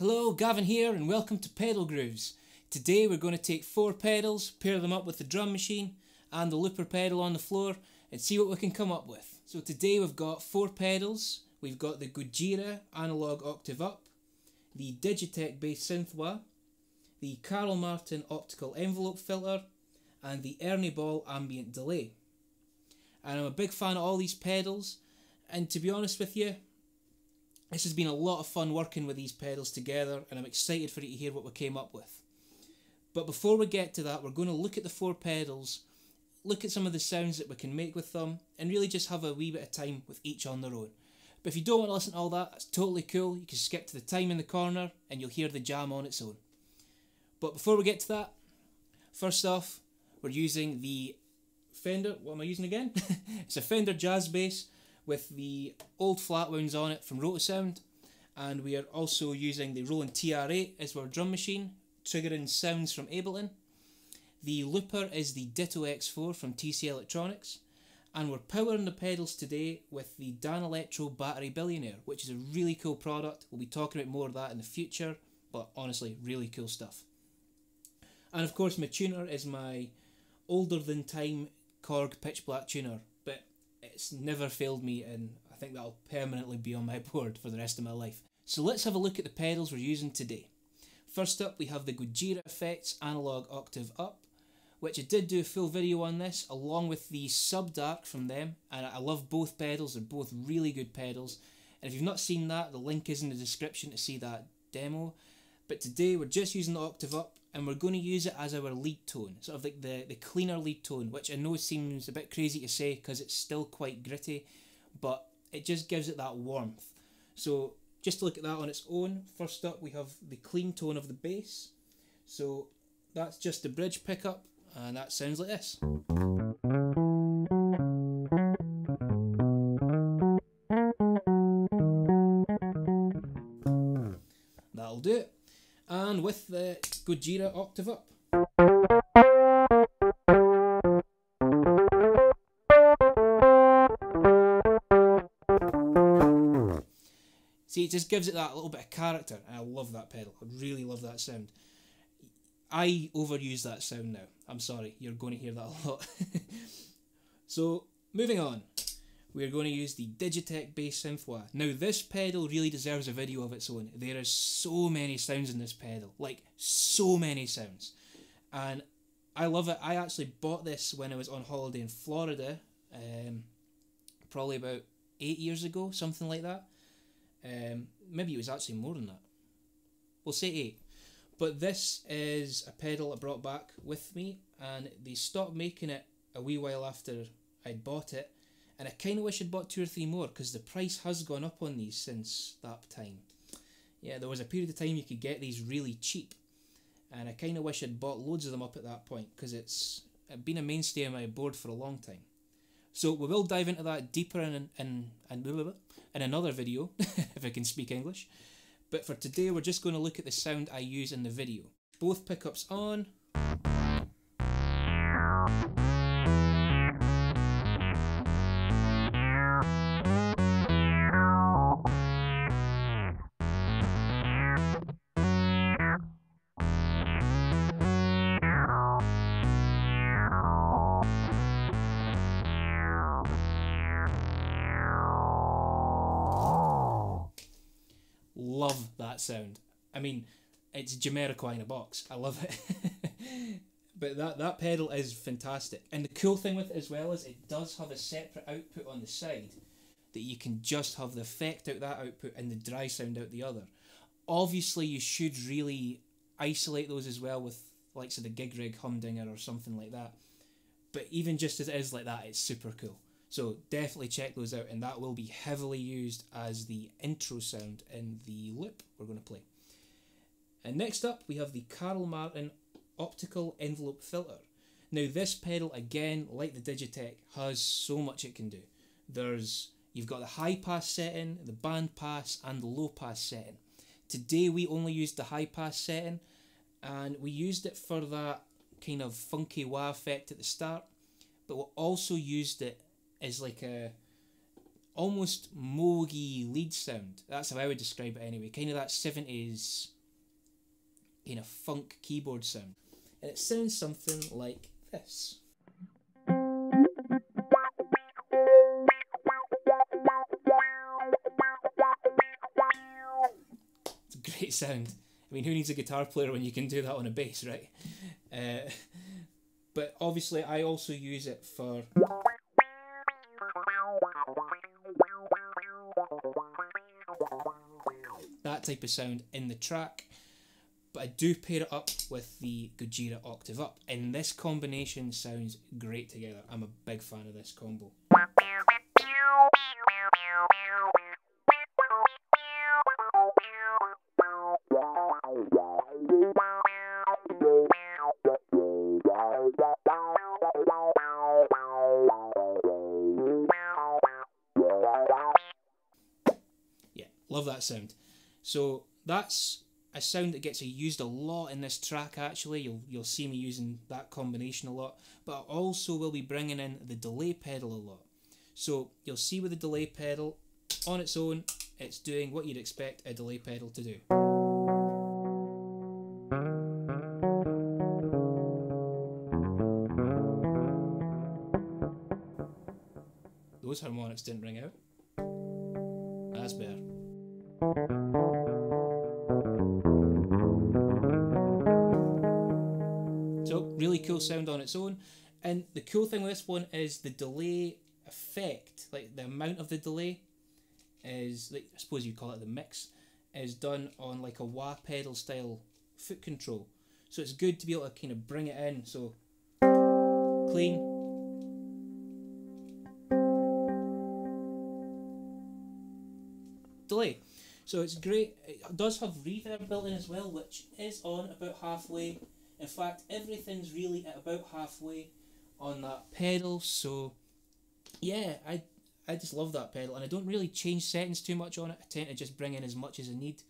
Hello, Gavin here, and welcome to Pedal Grooves. Today we're going to take four pedals, pair them up with the drum machine and the looper pedal on the floor, and see what we can come up with. So today we've got four pedals. We've got the Gojira Analog Octave Up, the Digitech Bass Synth Wah, the Carl Martin Optical Envelope Filter, and the Ernie Ball Ambient Delay. And I'm a big fan of all these pedals, and to be honest with you, this has been a lot of fun working with these pedals together and I'm excited for you to hear what we came up with. But before we get to that, we're going to look at the four pedals, look at some of the sounds that we can make with them, and really just have a wee bit of time with each on their own. But if you don't want to listen to all that, that's totally cool. You can skip to the time in the corner and you'll hear the jam on its own. But before we get to that, first off, we're using the Fender, what am I using again? it's a Fender Jazz Bass with the old flat wounds on it from Rotosound and we are also using the Roland TR8 as our drum machine, triggering sounds from Ableton. The looper is the Ditto X4 from TC Electronics and we're powering the pedals today with the Danelectro Battery Billionaire which is a really cool product. We'll be talking about more of that in the future but honestly really cool stuff. And of course my tuner is my older than time Korg pitch black tuner it's never failed me and I think that'll permanently be on my board for the rest of my life. So let's have a look at the pedals we're using today. First up we have the Gojira Effects Analog Octave Up, which I did do a full video on this along with the Subdark from them and I love both pedals, they're both really good pedals and if you've not seen that the link is in the description to see that demo. But today we're just using the Octave Up and we're going to use it as our lead tone, sort of like the, the cleaner lead tone, which I know seems a bit crazy to say because it's still quite gritty, but it just gives it that warmth. So just to look at that on its own, first up we have the clean tone of the bass. So that's just the bridge pickup, and that sounds like this. The Gojira octave up. See, it just gives it that little bit of character, and I love that pedal. I really love that sound. I overuse that sound now. I'm sorry, you're going to hear that a lot. so, moving on we are going to use the Digitech Bass Synth Wah. Now this pedal really deserves a video of its own. There are so many sounds in this pedal, like so many sounds. And I love it. I actually bought this when I was on holiday in Florida, um, probably about eight years ago, something like that. Um, maybe it was actually more than that. We'll say eight. But this is a pedal I brought back with me, and they stopped making it a wee while after I'd bought it and I kind of wish I'd bought two or three more because the price has gone up on these since that time. Yeah, there was a period of time you could get these really cheap, and I kind of wish I'd bought loads of them up at that point because it's uh, been a mainstay on my board for a long time. So we will dive into that deeper in in in, in another video if I can speak English. But for today, we're just going to look at the sound I use in the video. Both pickups on. That sound. I mean, it's Jamiroquai in a box. I love it. but that, that pedal is fantastic. And the cool thing with it as well is it does have a separate output on the side that you can just have the effect out that output and the dry sound out the other. Obviously, you should really isolate those as well with likes of the Gig Rig Humdinger or something like that. But even just as it is like that, it's super cool. So definitely check those out, and that will be heavily used as the intro sound in the loop we're going to play. And next up, we have the Carl Martin Optical Envelope Filter. Now this pedal, again, like the Digitech, has so much it can do. There's You've got the high pass setting, the band pass, and the low pass setting. Today we only used the high pass setting, and we used it for that kind of funky wah effect at the start, but we also used it is like a almost Moogie lead sound. That's how I would describe it anyway. Kind of that 70s kind of funk keyboard sound. And it sounds something like this. It's a great sound. I mean, who needs a guitar player when you can do that on a bass, right? Uh, but obviously, I also use it for. That type of sound in the track, but I do pair it up with the Gojira Octave Up, and this combination sounds great together. I'm a big fan of this combo. Yeah, love that sound. So that's a sound that gets used a lot in this track. Actually, you'll you'll see me using that combination a lot. But I also will be bringing in the delay pedal a lot. So you'll see with the delay pedal on its own, it's doing what you'd expect a delay pedal to do. Those harmonics didn't ring out. That's better. Really cool sound on its own. And the cool thing with this one is the delay effect, like the amount of the delay is, like, I suppose you'd call it the mix, is done on like a wah pedal style foot control. So it's good to be able to kind of bring it in. So, clean, delay. So it's great. It does have reverb built in as well, which is on about halfway. In fact, everything's really at about halfway on that pedal. So yeah, I I just love that pedal, and I don't really change settings too much on it. I tend to just bring in as much as I need,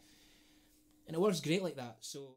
and it works great like that. So.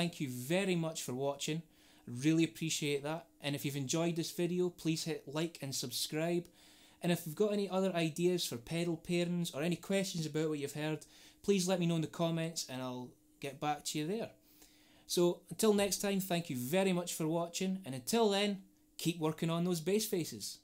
Thank you very much for watching. Really appreciate that. And if you've enjoyed this video, please hit like and subscribe. And if you've got any other ideas for pedal pairings or any questions about what you've heard, please let me know in the comments and I'll get back to you there. So until next time, thank you very much for watching. And until then, keep working on those bass faces.